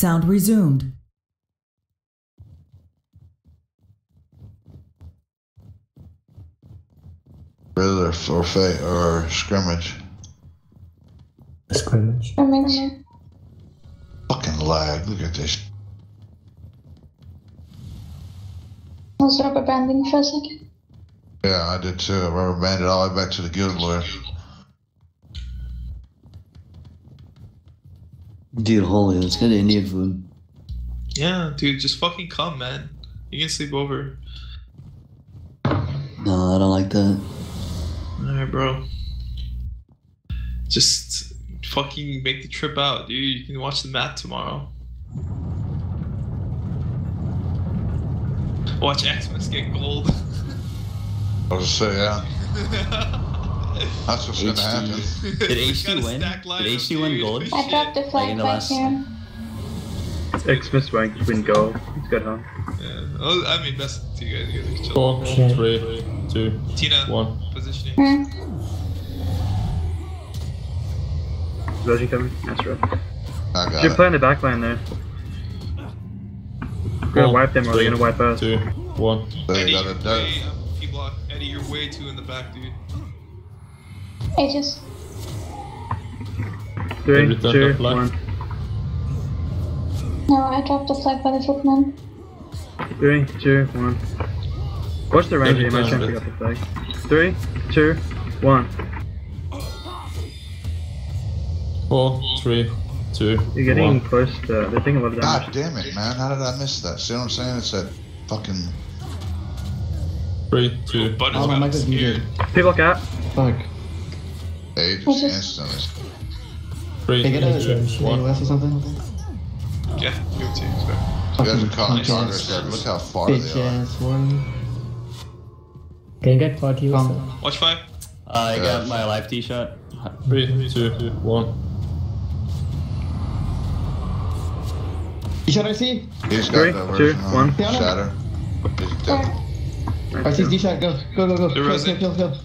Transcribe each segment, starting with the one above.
Sound resumed. Riddler or fa- or scrimmage. Scrimmage. Scrimmage. Fucking lag. Look at this. I was rubber banding for a second. Yeah, I did too. I rubber banded all the way back to the guild lawyer. Dude, holy, let's get Indian food. Yeah, dude, just fucking come, man. You can sleep over. No, I don't like that. Alright, bro. Just fucking make the trip out, dude. You can watch the mat tomorrow. Watch Xmas get gold. I was say, yeah. That's what's gonna happen. Did HD win? Did HD win gold? I dropped the Like flag in the right last- here. Xmas rank win gold. He's good, huh? Yeah. Oh, I mean, best to you guys. You guys are chill. Four, Okay. three, two, Tina, one. positioning. Hmm. Is Reggie coming? That's right. I got You're it. playing the back line there. We're gonna wipe them or three, they're gonna wipe us. Two, one. So Eddie, you got you're it done. way, um, P block. Eddie, you're way too in the back, dude. Aegis. Three, Every time two, the flag. one. No, I dropped the flag by the footman. Three, two, one. Watch the range, Every you might try time and it- pick up the flag. Three, two, one. Four, three, two, You're getting one. close to. They're taking a lot of God damn it, man. How did I miss that? See what I'm saying? It's that fucking. Three, two, Butters Oh, my got mic is scared. People look out. Fuck. Age What is- instantly. three, Can I get a two, or something? Yeah, give it to you. Sorry. You guys are caught in punk progress. ass- Look, look how far Bitch they are. ass one. Can you get party Come. also? Watch five. Uh, I got my live T shot. Three, two, one. You shot RC? He's got Three, that two, one. Shatter. He's There. D shot, go. Go, go, go. The Kill, resin. kill, kill, kill.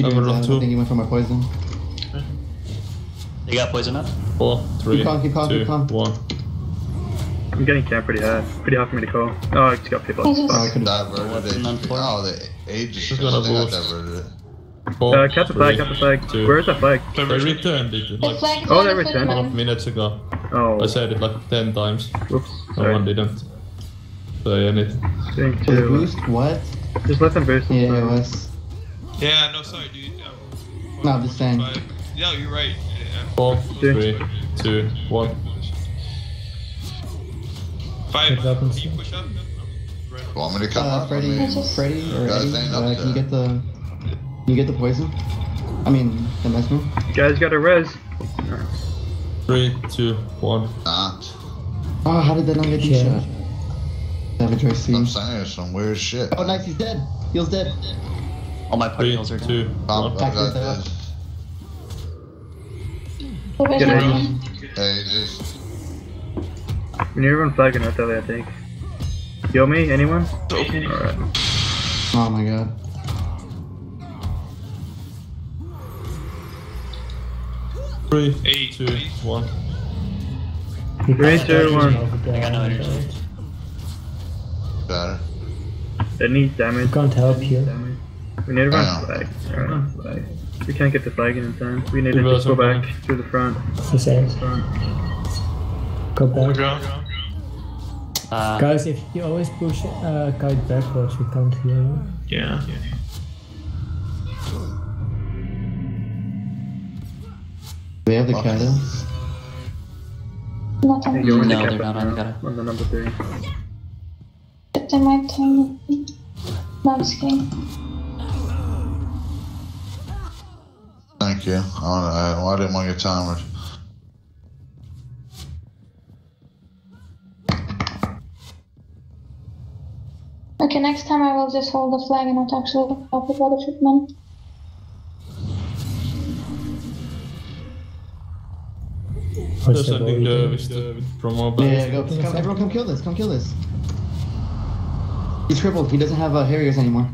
He I'm gonna die. I two. think he went for my poison. You got poison up? Four, three, calm, keep calm, two, keep calm. one. I'm getting camp pretty hard. Pretty hard for me to call. Oh, I just got people. Oh, I could've. Diverted it. Oh, the age is Just gonna think boost. diverted it. Four, Uh, cap the flag, three, cap the flag. two. Where's that flag? They returned it The like flag is Oh, they returned. a couple of footman. minutes ago. Oh, I said it like ten times. whoops. No one didn't say anything. Three, For the two, boost? What? Just let them boost. Yeah, AOS. Yeah, no, sorry, dude. No, I'm just saying. Five. No, you're right. Yeah. Four, Two. three, two, one. Five. Good. Can you push up? Right. Want me to come Uh, up? I Freddy, mean, Freddy, or Eddie, uh, can you get the, can you get the poison? I mean, the mesmer? Guys got a res. Three, two, one. not. Oh, how did that not get D Yeah. shot? Savage I'm RC. saying some weird shit. Oh, nice, he's dead. Heal's dead. All my Three, particles are two, Pop one. up Back got to the- this. There is Get no- ready. Hey, just We need to run flag in that alley, I think. Kill me, anyone? Alright. Oh my god. Three, Eight, two, eight. one. We Three, got two, party one. over there. I got no energy. better. That needs damage. We can't help you. Damage. We need to run know. flag. Alright, flag. We can't get the flag in in time. We need to just go and back to the front. He says, front. go back. Go. Uh, Guys, if you always push uh, kite backwards, we can't hear you. Yeah. Do they have the Okay. kata? Not on Go the No, they're not on the kata. On the number three. but they might turn. No, I'm just kidding. Thank. I, wanna, I, well, I didn't want to get timed. Okay, next time I will just hold the flag and not actually help with other footmen. What's Just the sending the volume? with the promo Yeah, back. yeah, go. Come, everyone come kill this. Come kill this. He's crippled. He doesn't have uh, Harriers anymore.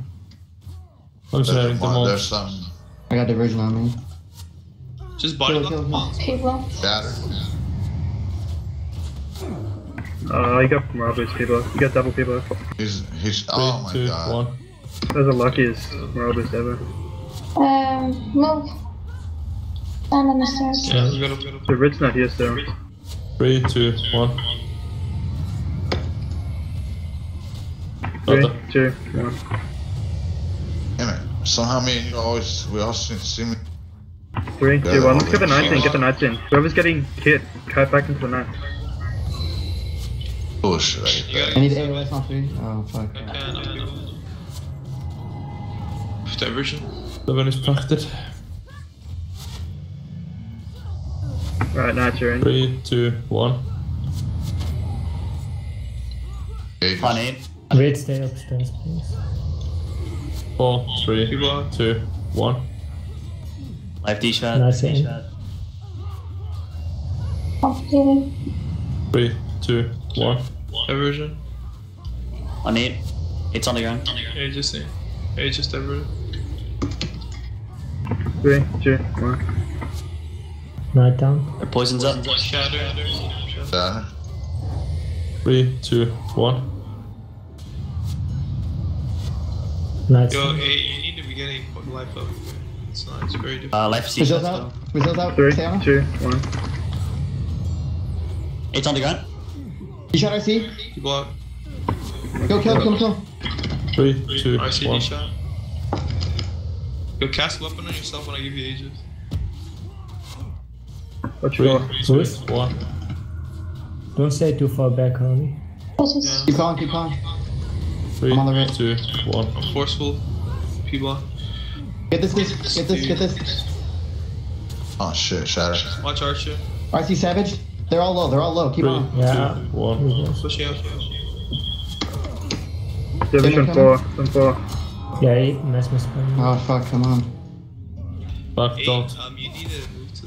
I'm sharing There's, them one, there's some. I got diversion on me. Just body Kill, block kill, the kill. monks. People. Shatter. Uh, you got more boost people. You got double people. He's he's. Three, Oh my two, god. one. That was the luckiest moral ever. Um, move. Stand on the stairs. Yeah, we gotta, we gotta. The Rit's not here still. Three, two, one. Three, Other. two, one. Damn it. Somehow me and you always we all seem see me. Three, Yeah, two, one. Let's get the they're knights in. Get the knights in. Whoever's getting hit, cut back into the knight. Bullshit. I get You I need AOS on three. Oh fuck. I can, I can. Diversion. Seven is packed. Alright, knights are in. Three, two, one. Gauges. On eight. Wait, stay upstairs, please. Four, three, People are. two, one. Life D shot. Nice D aim. shot. Complicated. Three, two, one. Diversion. On eight. It's on the ground. Yeah, just say. Yeah, just diversion. Three, two, one. Night down. Their poison's up. Shatter. Shatter. Shatter. Three, two, one. Night Yo, down. hey, you need to be getting life up. It's not. It's very difficult. Uh, life C Brazil's shot out. still. Brazil's out. Three, Stay on. two, one. Eight's on the ground. You shot RC. People out. Go kill, kill, kill. Three, two, RCD one. shot. Yo, cast weapon on yourself when I give you Aegis. Watch Three, four. two, Boost. one. Don't stay too far back, homie. This is Keep calling, keep calling. Three, I'm on the right. two, one. I'm forceful. People. Get this, this, get this, get this. Oh shit. Shatter. Watch Archer. RC Savage. They're all low. They're all low. Keep Three, on. Yeah. two, one. Pushing out. Diversion Coming, four, from four. Yeah, eight. Nice miss. Oh fuck! Come on. Back Eight, down. um, you need to move to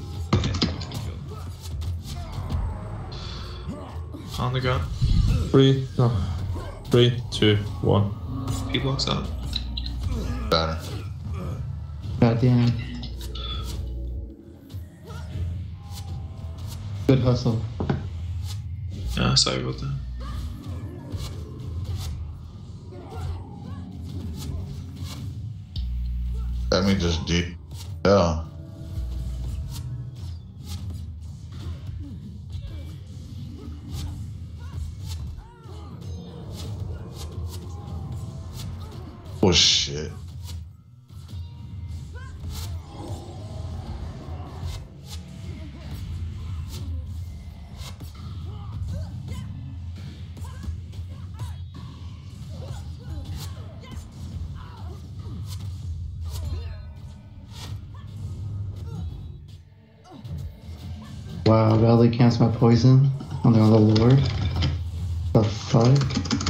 the. On the ground. Three, no. Three, two, one. People walks out. Shatter. God damn. Good hustle. Yeah, sorry about that. Let me just deep. Yeah. Oh shit. Wow, Valley cancels my poison on their other lord. The fuck?